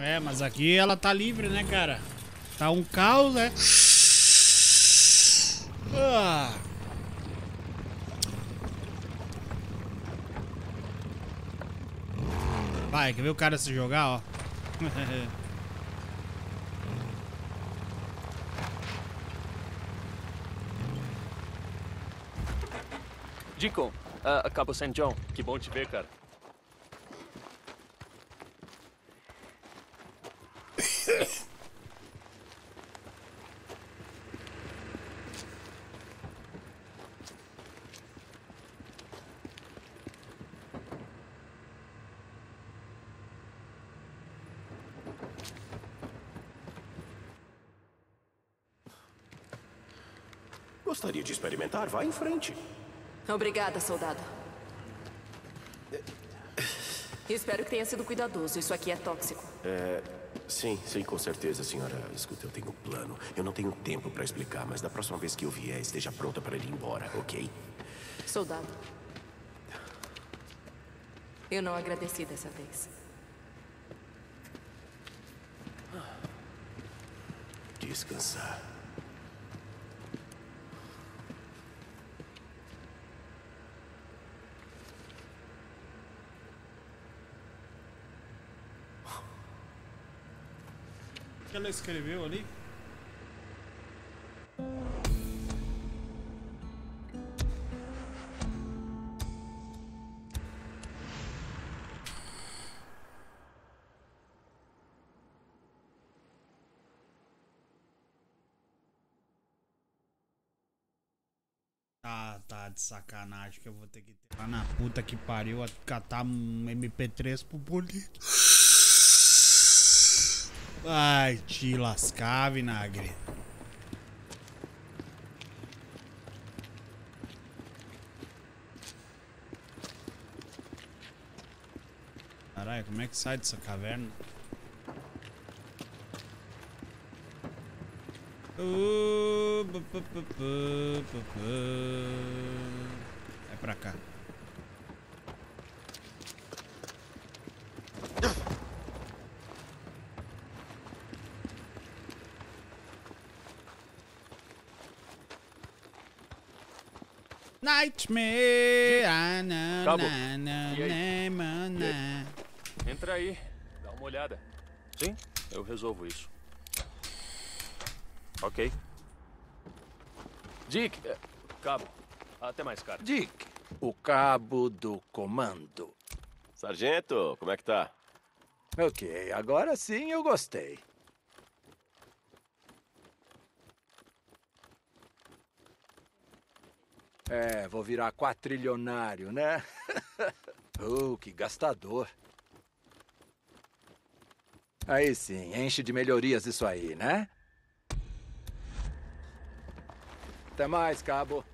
É, mas aqui ela tá livre, né, cara? Tá um caos, né? Ah. Vai, quer ver o cara se jogar, ó? Deacon, uh, Cabo. John, que bom te ver, cara. Gostaria de experimentar? Vá em frente. Obrigada, soldado. Espero que tenha sido cuidadoso. Isso aqui é tóxico. É. Sim, sim, com certeza, senhora. Escuta, eu tenho um plano. Eu não tenho tempo para explicar, mas da próxima vez que eu vier, esteja pronta para ir embora, ok? Soldado. Eu não agradeci dessa vez. Descansar. Ela escreveu ali? Ah, tá de sacanagem que eu vou ter que ter lá na puta que pariu a catar um MP3 pro bonito. Vai te lascar, vinagre. Caralho, como é que sai dessa caverna? Uh. É pra cá. Nightmare. ah, Cabo. Entra aí, dá uma olhada. Sim, eu resolvo isso. Ok. Dick, é, Cabo, até mais, cara. Dick, o cabo do comando. Sargento, como é que tá? Ok, agora sim eu gostei. É, vou virar quatrilionário, né? uh, que gastador. Aí sim, enche de melhorias isso aí, né? Até mais, cabo.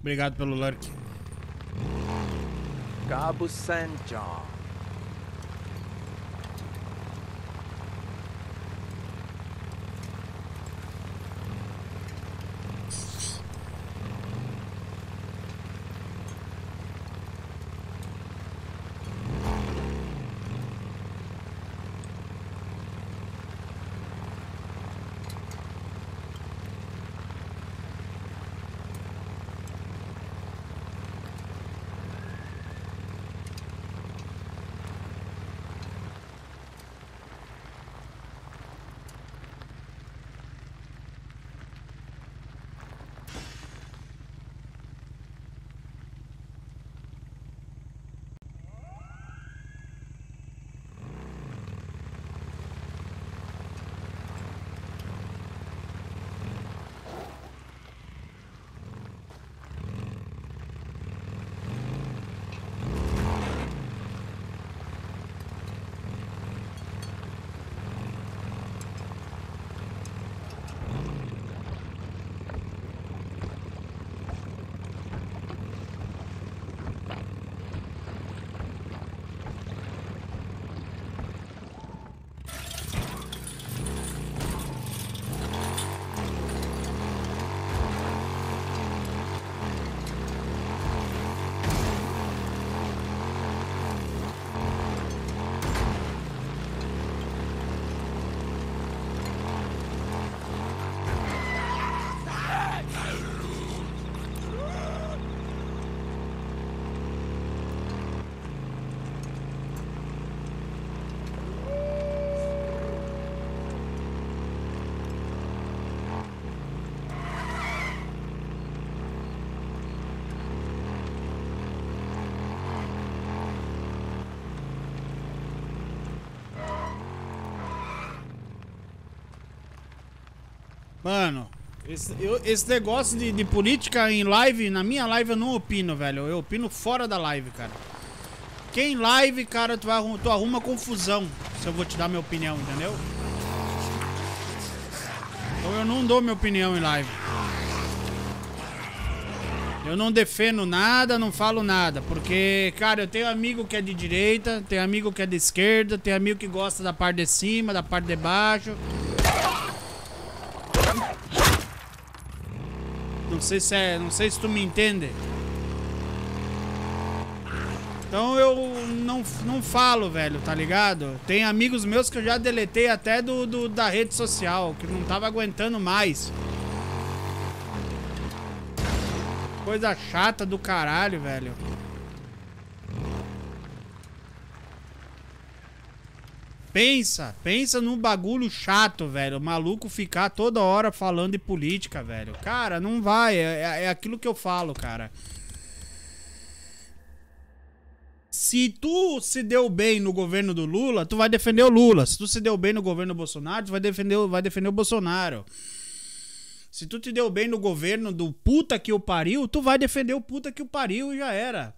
Obrigado pelo lurk. Cabo St. John. Mano, esse, eu- esse negócio de, de política em live, na minha live eu não opino, velho. Eu opino fora da live, cara. Quem live, cara, tu, vai, arrum- tu arruma confusão se eu vou te dar minha opinião, entendeu? Então eu não dou minha opinião em live. Eu não defendo nada, não falo nada, porque, cara, eu tenho amigo que é de direita, tenho amigo que é de esquerda, tenho amigo que gosta da parte de cima, da parte de baixo. Não sei se é, não sei se tu me entende. Então eu não, não falo, velho, tá ligado? Tem amigos meus que eu já deletei até do, do- da rede social, que não tava aguentando mais. Coisa chata do caralho, velho. Pensa, pensa num bagulho chato, velho. O maluco ficar toda hora falando de política, velho. Cara, não vai. É, é- é aquilo que eu falo, cara. Se tu se deu bem no governo do Lula, tu vai defender o Lula. Se tu se deu bem no governo do Bolsonaro, tu vai defender, vai defender o Bolsonaro. Se tu te deu bem no governo do puta que o pariu, tu vai defender o puta que o pariu e já era.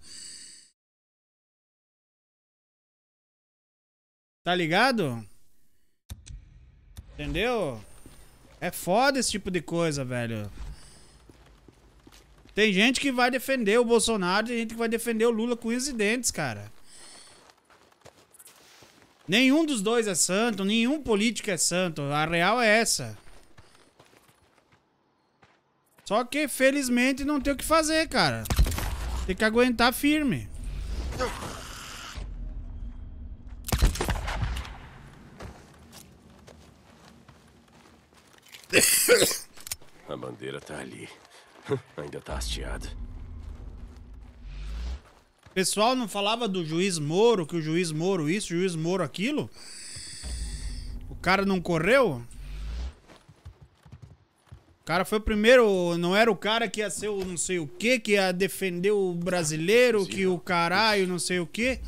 Tá ligado? Entendeu? É foda esse tipo de coisa, velho. Tem gente que vai defender o Bolsonaro, tem gente que vai defender o Lula com os dentes, cara. Nenhum dos dois é santo, nenhum político é santo. A real é essa. Só que, felizmente, não tem o que fazer, cara. Tem que aguentar firme. A bandeira tá ali. Ainda tá hasteada. Pessoal não falava do juiz Moro, que o juiz Moro isso, o juiz Moro aquilo? O cara não correu? O cara foi o primeiro, não era o cara que ia ser o não sei o que, que ia defender o brasileiro, que o caralho, não sei o que.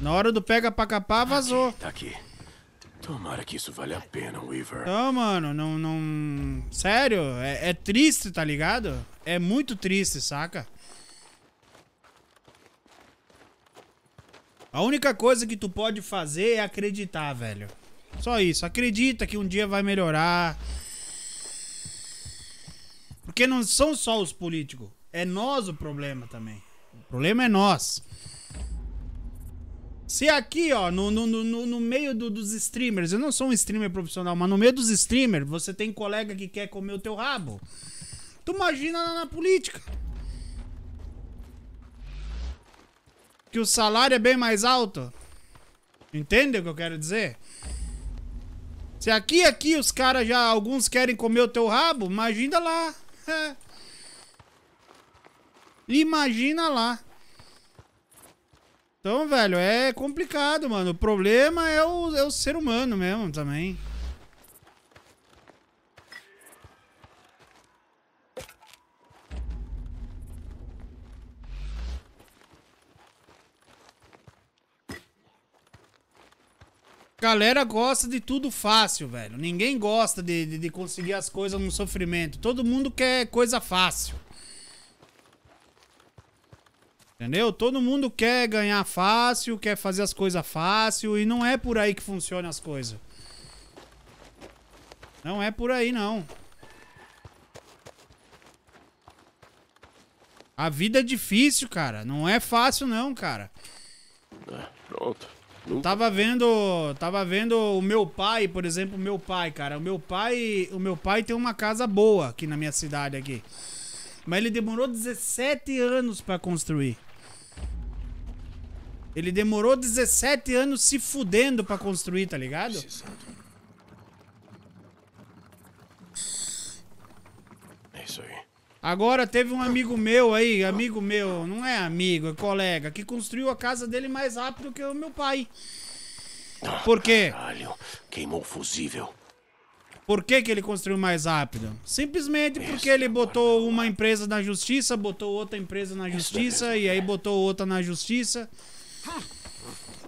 Na hora do pega pra capar, vazou. Tá aqui. Tomara que isso vale a pena, Weaver. Não, mano, não, não. Sério, é, é triste, tá ligado? É muito triste, saca? A única coisa que tu pode fazer é acreditar, velho. Só isso. Acredita que um dia vai melhorar. Porque não são só os políticos. É nós o problema também. O problema é nós. Se aqui, ó, no, no, no, no meio do- dos streamers, eu não sou um streamer profissional, mas no meio dos streamers, você tem colega que quer comer o teu rabo. Tu imagina na, na política. Que o salário é bem mais alto. Entende o que eu quero dizer? Se aqui, aqui os caras já, alguns querem comer o teu rabo, imagina lá. Imagina lá. Então, velho, é complicado, mano. O problema é o, é o ser humano mesmo também. Galera gosta de tudo fácil, velho. Ninguém gosta de, de, de conseguir as coisas no sofrimento. Todo mundo quer coisa fácil. Entendeu? Todo mundo quer ganhar fácil, quer fazer as coisas fácil e não é por aí que funcionam as coisas. Não é por aí, não. A vida é difícil, cara. Não é fácil, não, cara. Ah, pronto. Nunca Tava vendo, tava vendo o meu pai, por exemplo, o meu pai, cara. O meu pai, o meu pai tem uma casa boa aqui na minha cidade aqui. Mas ele demorou 17 anos pra construir. Ele demorou 17 anos se fudendo pra construir, tá ligado? É isso aí. Agora teve um amigo meu aí, amigo meu, não é amigo, é colega, que construiu a casa dele mais rápido que o meu pai. Por quê? Caralho, queimou o fusível. Por que, que ele construiu mais rápido? Simplesmente porque ele botou uma empresa na justiça, botou outra empresa na justiça, e aí botou outra na justiça.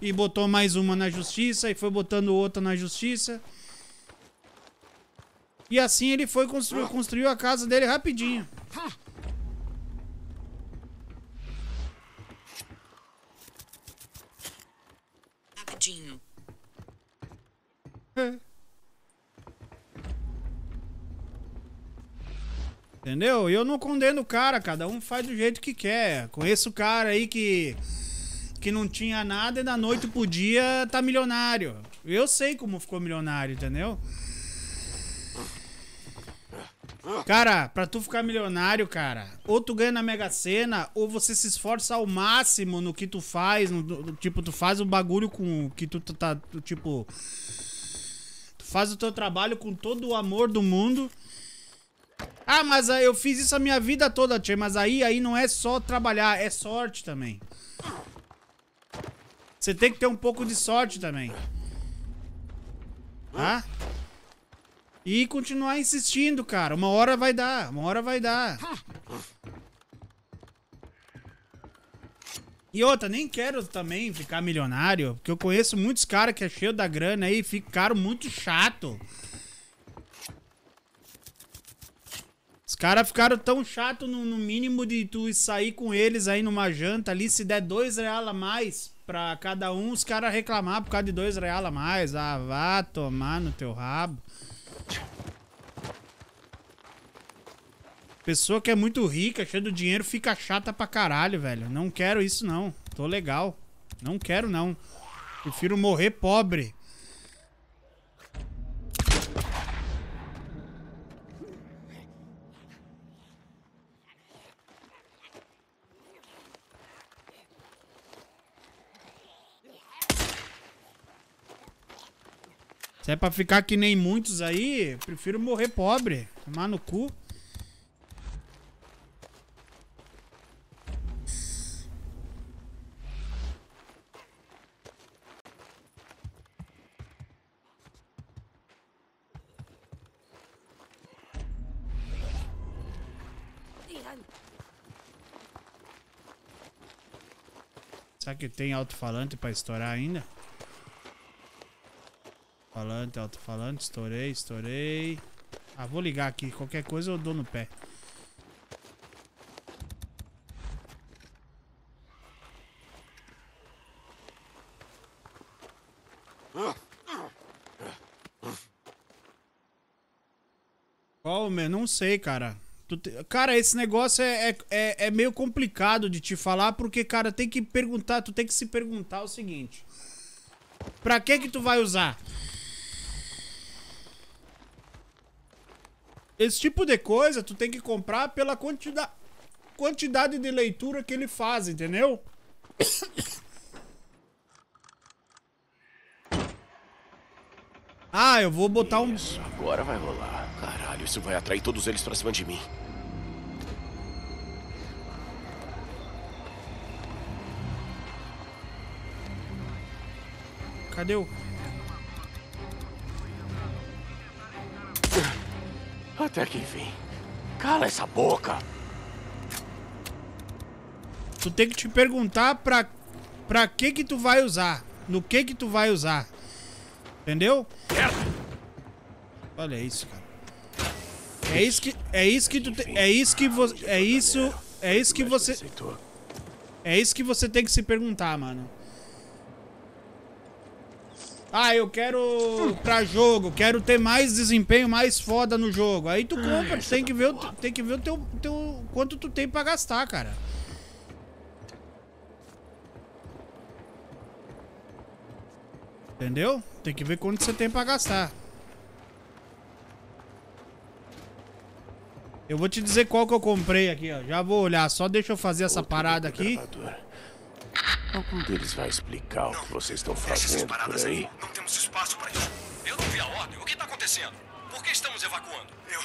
E botou mais uma na justiça, e foi botando outra na justiça. E assim ele foi construir, construiu a casa dele rapidinho. Rapidinho. Entendeu? E eu não condeno o cara, cada um faz do jeito que quer. Conheço o cara aí que que não tinha nada e da noite pro dia tá milionário. Eu sei como ficou milionário, entendeu? Cara, pra tu ficar milionário, cara, ou tu ganha na Mega Sena, ou você se esforça ao máximo no que tu faz, no, no- tipo, tu faz o bagulho com que tu tá, tu, tipo, tu faz o teu trabalho com todo o amor do mundo. Ah, mas eu fiz isso a minha vida toda, Tchê, mas aí, aí não é só trabalhar, é sorte também. Você tem que ter um pouco de sorte também. Tá? E continuar insistindo, cara. Uma hora vai dar, uma hora vai dar. E outra, nem quero também ficar milionário, porque eu conheço muitos caras que é cheio da grana aí e ficaram muito chato. Os caras ficaram tão chato no, no mínimo de tu sair com eles aí numa janta ali, se der dois reais a mais pra cada um, os caras reclamar por causa de dois reais a mais. Ah, vá tomar no teu rabo. Pessoa que é muito rica, cheia do dinheiro, fica chata pra caralho, velho. Não quero isso, não. Tô legal. Não quero, não. Prefiro morrer pobre. Se é pra ficar que nem muitos aí, prefiro morrer pobre. Tomar no cu. Será que tem alto-falante pra estourar ainda? Falante, alto-falante, estourei, estourei. Ah, vou ligar aqui. Qualquer coisa eu dou no pé. Qual, meu? Não sei, cara. Cara, esse negócio é, é, é, é meio complicado de te falar, porque, cara, tem que perguntar, tu tem que se perguntar o seguinte. Pra que que tu vai usar? Esse tipo de coisa tu tem que comprar pela quantidade, quantidade de leitura que ele faz, entendeu? Ah, eu vou botar um... Isso, agora vai rolar. Caralho, isso vai atrair todos eles pra cima de mim. Cadê o... Até que enfim. Cala essa boca. Tu tem que te perguntar pra, pra que que tu vai usar. No que que tu vai usar. Entendeu? Olha isso, cara. É isso que, é isso que tu te, é isso que você, é isso, é isso que você, é isso que você tem que se perguntar, mano. Ah, eu quero pra jogo, quero ter mais desempenho, mais foda no jogo. Aí tu compra, tu tem que ver, o, tem que ver o teu, teu quanto tu tem pra gastar, cara. Entendeu? Tem que ver quanto você tem pra gastar. Eu vou te dizer qual que eu comprei aqui, ó. Já vou olhar, só deixa eu fazer essa Outro parada aqui. gravador. Algum deles vai explicar o que vocês estão fazendo por paradas aí? aí. Não temos espaço para isso. Eu não vi a ordem. O que está acontecendo? Por que estamos evacuando? Eu.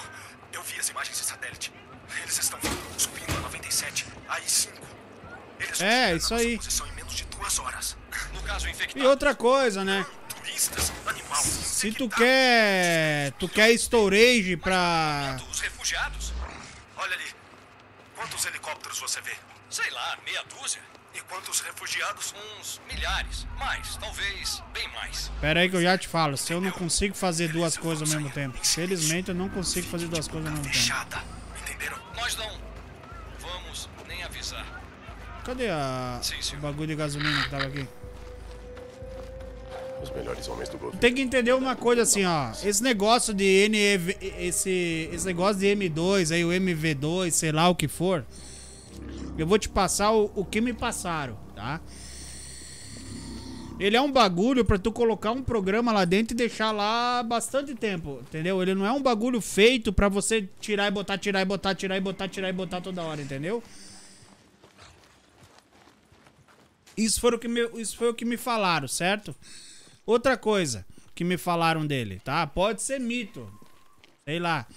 Eu vi as imagens de satélite. Eles estão subindo a 97, a I-5. Eles É, isso aí. posição em menos de duas horas. No caso E outra coisa, né? Turistas, animal. Se tu quer. Tu quer storage pra. Os refugiados? Olha ali. Quantos helicópteros você vê? Sei lá, meia dúzia. Quantos refugiados? Uns milhares. Mais, talvez, bem mais. Pera aí que eu já te falo. Se eu não consigo fazer duas coisas ao mesmo tempo. Felizmente eu não consigo fazer duas coisas ao mesmo tempo. Entenderam? Nós não vamos nem avisar. Cadê a, Sim, o bagulho de gasolina que tava aqui? Os melhores homens do governo. Tem que entender uma coisa assim, ó. Esse negócio de NEV, esse, esse negócio de M2 aí, o MV2, sei lá o que for. Eu vou te passar o, o que me passaram, tá? Ele é um bagulho pra tu colocar um programa lá dentro e deixar lá bastante tempo, entendeu? Ele não é um bagulho feito pra você tirar e botar, tirar e botar, tirar e botar, tirar e botar toda hora, entendeu? Isso foi o que me, isso foi o que me falaram, certo? Outra coisa que me falaram dele, tá? Pode ser mito. Sei lá.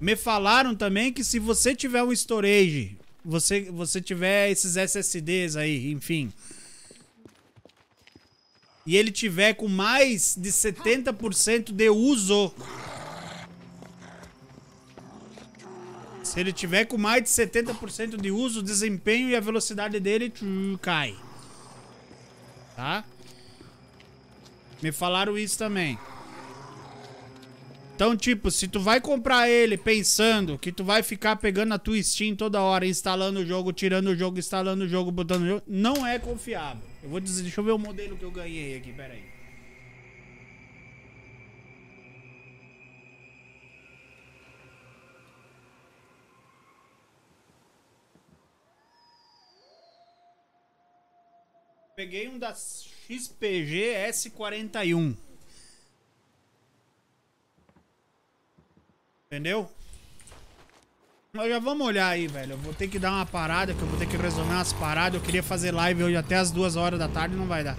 Me falaram também que se você tiver um storage, você, você tiver esses SSDs aí, enfim. E ele tiver com mais de 70% de uso. Se ele tiver com mais de 70% de uso, o desempenho e a velocidade dele cai. Tá? Me falaram isso também. Então, tipo, se tu vai comprar ele pensando que tu vai ficar pegando a tua Steam toda hora, instalando o jogo, tirando o jogo, instalando o jogo, botando o jogo, não é confiável. Eu vou dizer, deixa eu ver o modelo que eu ganhei aqui, pera aí. Peguei um da XPG S41. Entendeu? Mas já vamos olhar aí, velho. Eu vou ter que dar uma parada, que eu vou ter que resolver umas paradas. Eu queria fazer live hoje até as duas horas da tarde, não vai dar.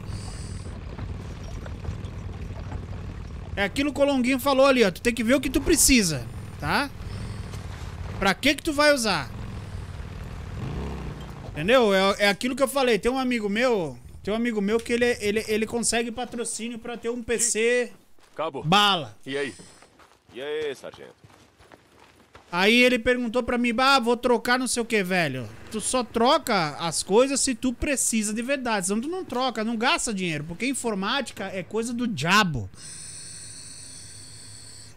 É aquilo que o Longuinho falou ali, ó. Tu tem que ver o que tu precisa, tá? Pra que que tu vai usar? Entendeu? É, é aquilo que eu falei. Tem um amigo meu, tem um amigo meu que ele, ele, ele consegue patrocínio pra ter um PC Cabo. bala. E aí? E aí, sargento? Aí ele perguntou pra mim, bah, vou trocar não sei o que, velho. Tu só troca as coisas se tu precisa de verdade. Senão tu não troca, não gasta dinheiro. Porque informática é coisa do diabo.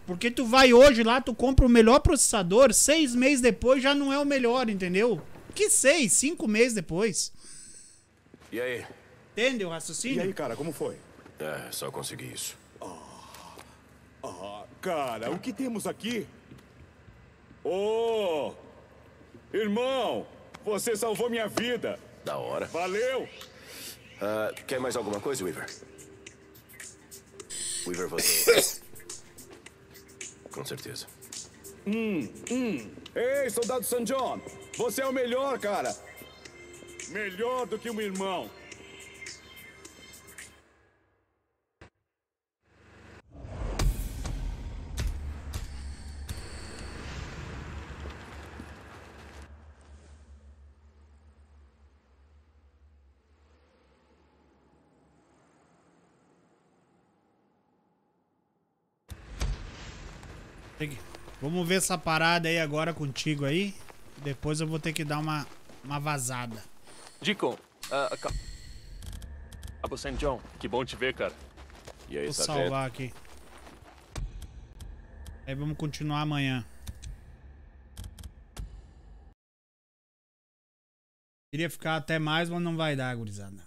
Porque tu vai hoje lá, tu compra o melhor processador, seis meses depois já não é o melhor, entendeu? Que seis, cinco meses depois. E aí? Entende o raciocínio? cara, como foi? É, só consegui isso. Ah, cara, o que temos aqui? Ô! irmão, você salvou minha vida. Da hora. Valeu! Ah, quer mais alguma coisa, Weaver? Weaver, você. Com certeza. Ei, soldado San John, você é o melhor, cara. Melhor do que um irmão. Que- Vamos ver essa parada aí agora contigo aí. Depois eu vou ter que dar uma, uma vazada. Deacon, ah, Ca- Cabo St. John, que bom te ver, cara. E aí, Vou sargento? salvar aqui. Aí vamos continuar amanhã. Queria ficar até mais, mas não vai dar, gurizada.